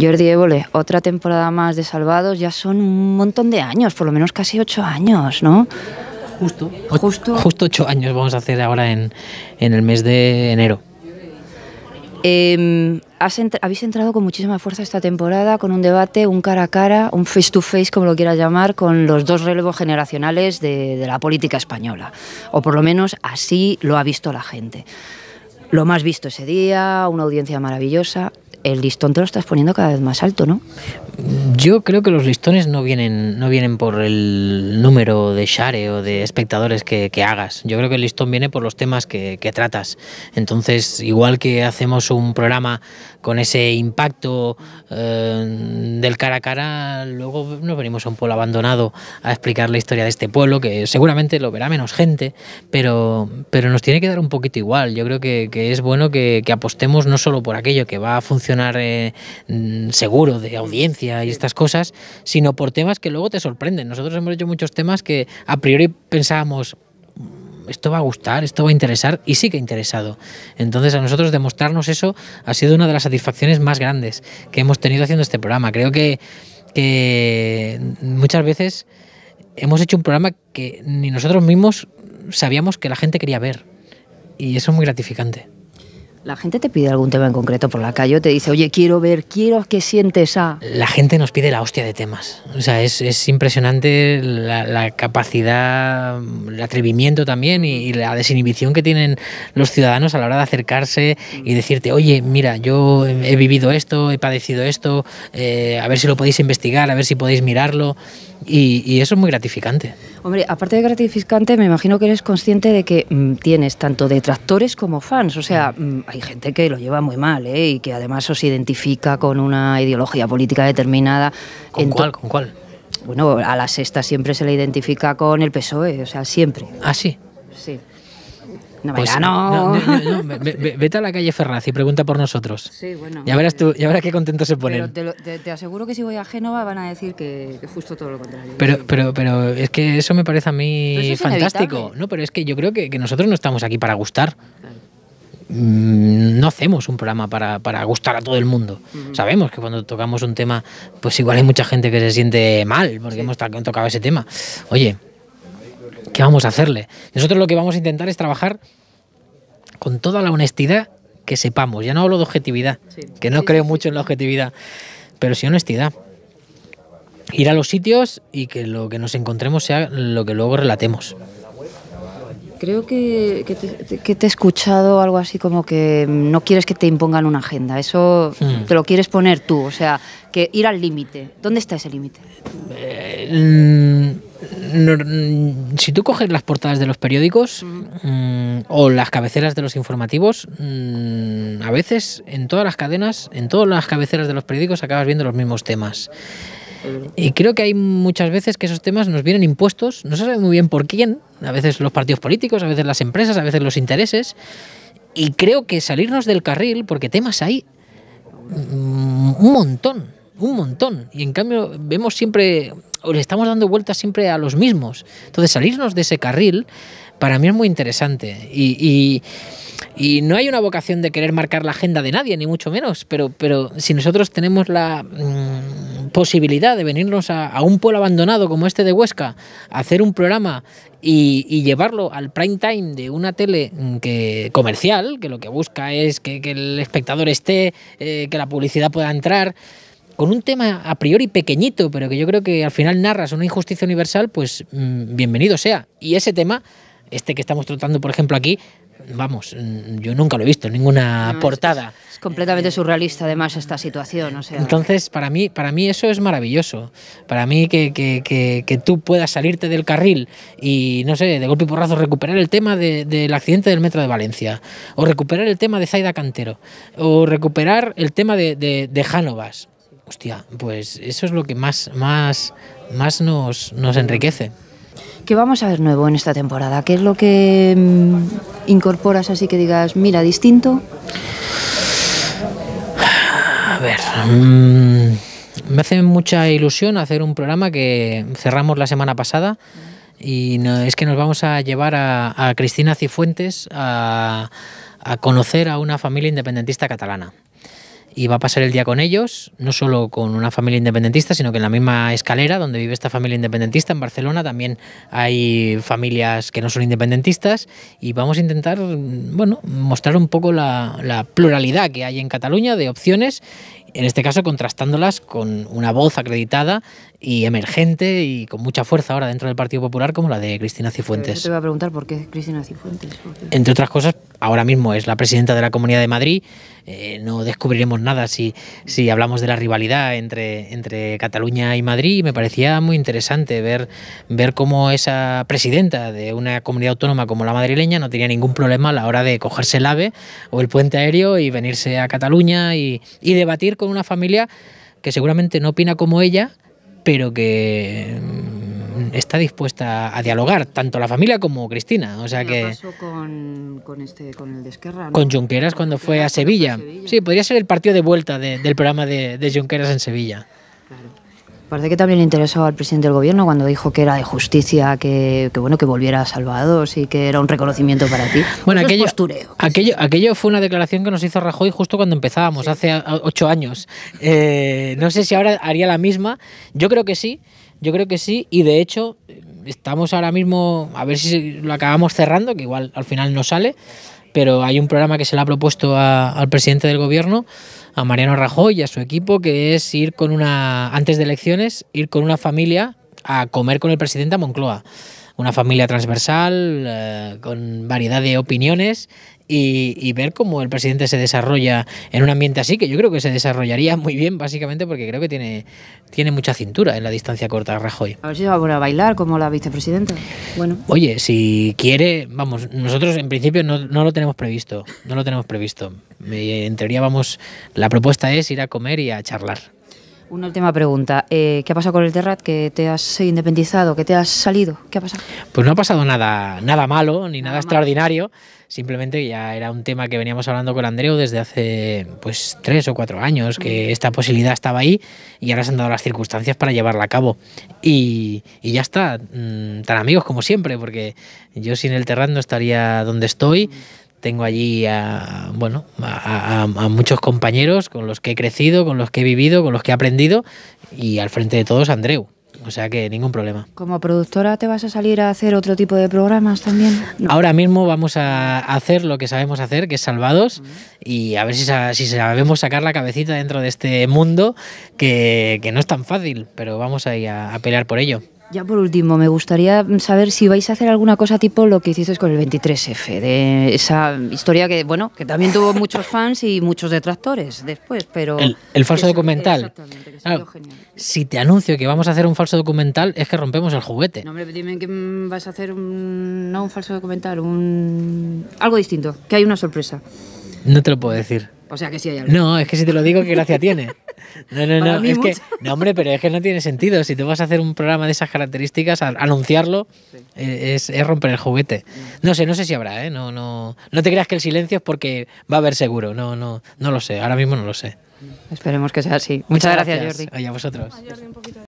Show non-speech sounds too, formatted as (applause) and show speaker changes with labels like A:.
A: Jordi Évole, otra temporada más de Salvados, ya son un montón de años, por lo menos casi ocho años, ¿no?
B: Justo. Justo. Justo ocho años vamos a hacer ahora en, en el mes de enero.
A: Eh, habéis entrado con muchísima fuerza esta temporada con un debate, un cara a cara, un face to face, como lo quieras llamar, con los dos relevos generacionales de, de la política española. O por lo menos así lo ha visto la gente. Lo más visto ese día, una audiencia maravillosa el listón te lo estás poniendo cada vez más alto, ¿no?
B: Yo creo que los listones no vienen, no vienen por el número de share o de espectadores que, hagas. Yo creo que el listón viene por los temas que, tratas. Entonces, igual que hacemos un programa con ese impacto eh, del cara a cara, luego nos venimos a un pueblo abandonado a explicar la historia de este pueblo, que seguramente lo verá menos gente, pero, pero nos tiene que dar un poquito igual. Yo creo que, es bueno que, apostemos no solo por aquello que va a funcionar, eh, seguro de audiencia y estas cosas, sino por temas que luego te sorprenden. Nosotros hemos hecho muchos temas que a priori pensábamos, esto va a gustar, esto va a interesar y sí que ha interesado. Entonces a nosotros demostrarnos eso ha sido una de las satisfacciones más grandes que hemos tenido haciendo este programa. Creo que, que muchas veces hemos hecho un programa que ni nosotros mismos sabíamos que la gente quería ver y eso es muy gratificante.
A: La gente te pide algún tema en concreto por la calle, o te dice, oye, quiero ver, quiero que sientes a...
B: La gente nos pide la hostia de temas. O sea, es, impresionante la, capacidad, el atrevimiento también y, la desinhibición que tienen los ciudadanos a la hora de acercarse y decirte, oye, mira, yo he vivido esto, he padecido esto, eh, a ver si lo podéis investigar, a ver si podéis mirarlo. Y, eso es muy gratificante.
A: Hombre, aparte de gratificante, me imagino que eres consciente de que mm, tienes tanto detractores como fans. O sea, mm, hay gente que lo lleva muy mal ¿eh? y que además os identifica con una ideología política determinada.
B: ¿Con cuál? ¿Con cuál?
A: Bueno, a la sexta siempre se le identifica con el PSOE, o sea, siempre.
B: ¿Ah? Sí. No, pues, no. no, vete a la calle Ferraz y pregunta por nosotros. Sí, bueno. Ya verás, tú, ya verás qué contento se ponen.
A: Pero te, aseguro que si voy a Génova van a decir que, justo todo lo contrario.
B: Pero, pero, pero es que eso me parece a mí fantástico. No, pero es que yo creo que, nosotros no estamos aquí para gustar. Mm, no hacemos un programa para, para, gustar a todo el mundo. Sabemos que cuando tocamos un tema, pues igual hay mucha gente que se siente mal porque hemos tocado ese tema. Oye, ¿qué vamos a hacerle? Nosotros lo que vamos a intentar es trabajar con toda la honestidad que sepamos. Ya no hablo de objetividad, que no creo mucho en la objetividad, pero sí honestidad. Ir a los sitios y que lo que nos encontremos sea lo que luego relatemos.
A: Creo que, te, he escuchado algo así como que no quieres que te impongan una agenda, eso hmm. te lo quieres poner tú, o sea, que ir al límite. ¿Dónde está ese límite?
B: Eh, mm, si tú coges las portadas de los periódicos mm, o las cabeceras de los informativos, mm, a veces en todas las cadenas, en todas las cabeceras de los periódicos acabas viendo los mismos temas. Y creo que hay muchas veces que esos temas nos vienen impuestos, no se sabe muy bien por quién, a veces los partidos políticos, a veces las empresas, a veces los intereses. Y creo que salirnos del carril, porque temas hay mm, un montón, un montón. Y en cambio vemos siempre, le estamos dando vueltas siempre a los mismos. Entonces salirnos de ese carril para mí es muy interesante. y y no hay una vocación de querer marcar la agenda de nadie, ni mucho menos, pero, pero si nosotros tenemos la mm, posibilidad de venirnos a, un pueblo abandonado como este de Huesca, hacer un programa y, llevarlo al prime time de una tele mm, que, comercial, que lo que busca es que, el espectador esté, eh, que la publicidad pueda entrar, con un tema a priori pequeñito, pero que yo creo que al final narras una injusticia universal, pues mm, bienvenido sea. Y ese tema, este que estamos tratando, por ejemplo, aquí, vamos, mm, yo nunca lo he visto en ninguna portada.
A: Es, completamente surrealista además esta situación. O sea.
B: Entonces, para mí, para mí eso es maravilloso. Para mí que, que, que, tú puedas salirte del carril y, no sé, de golpe y porrazo recuperar el tema del accidente del metro de Valencia, o recuperar el tema de Zaida Cantero, o recuperar el tema de, de, de Jánovas. Hostia, pues eso es lo que más, más, más nos, nos enriquece.
A: ¿Qué vamos a ver nuevo en esta temporada? ¿Qué es lo que mm, incorporas así que digas, mira, distinto?
B: A ver, mm, me hace mucha ilusión hacer un programa que cerramos la semana pasada y es que nos vamos a llevar a, Cristina Cifuentes a, a conocer a una familia independentista catalana. Y va a pasar el día con ellos, no solo con una familia independentista, sino que en la misma escalera donde vive esta familia independentista, en Barcelona, también hay familias que no son independentistas y vamos a intentar, bueno, mostrar un poco la, la pluralidad que hay en Cataluña de opciones en este caso contrastándolas con una voz acreditada y emergente y con mucha fuerza ahora dentro del Partido Popular como la de Cristina Cifuentes.
A: te voy a preguntar por qué Cristina Cifuentes.
B: Entre otras cosas, ahora mismo es la presidenta de la Comunidad de Madrid. Eh, no descubriremos nada si, si hablamos de la rivalidad entre, entre Cataluña y Madrid. Me parecía muy interesante ver, ver cómo esa presidenta de una comunidad autónoma como la madrileña no tenía ningún problema a la hora de cogerse el AVE o el puente aéreo y venirse a Cataluña y, y debatir con una familia que seguramente no opina como ella, pero que está dispuesta a dialogar, tanto la familia como Cristina. O sea que.
A: pasó con, con, este, con el de Esquerra, ¿no?
B: Con Junqueras cuando fue a Sevilla. Sí, podría ser el partido de vuelta de, del programa de, de Junqueras en Sevilla.
A: Claro. Parece que también le interesaba al presidente del gobierno cuando dijo que era de justicia, que, que bueno que volviera a Salvados y que era un reconocimiento para ti.
B: Bueno,
A: Eso es
B: aquello,
A: postureo.
B: aquello, aquello fue una declaración que nos hizo Rajoy justo cuando empezábamos, hace ocho años. Eh, no sé si ahora haría la misma. Yo creo que sí, yo creo que sí. Y de hecho, estamos ahora mismo, a ver si lo acabamos cerrando, que igual al final no sale. Pero hay un programa que se le ha propuesto a- al presidente del gobierno, a Mariano Rajoy y a su equipo, que es ir con una, antes de elecciones, ir con una familia a comer con el presidente a Moncloa. Una familia transversal, eh, con variedad de opiniones y, y ver cómo el presidente se desarrolla en un ambiente así, que yo creo que se desarrollaría muy bien, básicamente porque creo que tiene, tiene mucha cintura en la distancia corta Rajoy.
A: A ver si se va a poner a bailar como la vicepresidenta. Bueno,
B: Oye, si quiere, vamos, nosotros en principio no, no lo tenemos previsto, no lo tenemos previsto. Eh, En teoría vamos, la propuesta es ir a comer y a charlar.
A: Una última pregunta. Eh, ¿Qué ha pasado con el Terrat? ¿Que te has independizado? ¿Que te has salido? ¿Qué ha pasado?
B: Pues no ha pasado nada, nada malo ni nada,
A: Nada malo.
B: extraordinario. Simplemente ya era un tema que veníamos hablando con Andreu desde hace pues tres o cuatro años, que esta posibilidad estaba ahí y ahora se han dado las circunstancias para llevarla a cabo. Y, y ya está, mm, tan amigos como siempre, porque yo sin el Terrat no estaría donde estoy. Tengo allí a, bueno, a, a- a muchos compañeros con los que he crecido, con los que he vivido, con los que he aprendido y al frente de todos Andreu. O sea que ningún problema.
A: ¿Como productora te vas a salir a hacer otro tipo de programas también? No.
B: Ahora mismo vamos a hacer lo que sabemos hacer, que es salvados, y a ver si, si sabemos sacar la cabecita dentro de este mundo, que, que no es tan fácil, pero vamos a ir a, a pelear por ello.
A: Ya por último, me gustaría saber si vais a hacer alguna cosa tipo lo que hicisteis con el 23F, de esa historia que, bueno, que también tuvo muchos fans y muchos detractores después, pero...
B: El, el falso documental.
A: Exactamente, que salió
B: Claro,
A: genial.
B: si te anuncio que vamos a hacer un falso documental, es que rompemos el juguete.
A: No, hombre, dime que vas a hacer un, no un falso documental, un... algo distinto, que hay una sorpresa.
B: No te lo puedo decir.
A: O sea que sí hay algo.
B: No, es que si te lo digo, ¿qué gracia tiene? (laughs) No, no, no, es que, no, hombre, pero es que no tiene sentido. Si tú vas a hacer un programa de esas características, al anunciarlo eh, es, es romper el juguete. No sé, no sé si habrá, ¿eh? No, no, no te creas que el silencio es porque va a haber seguro. No, no, no lo sé. Ahora mismo no lo sé.
A: Esperemos que sea así. Muchas, gracias, Jordi.
B: Oye, a vosotros.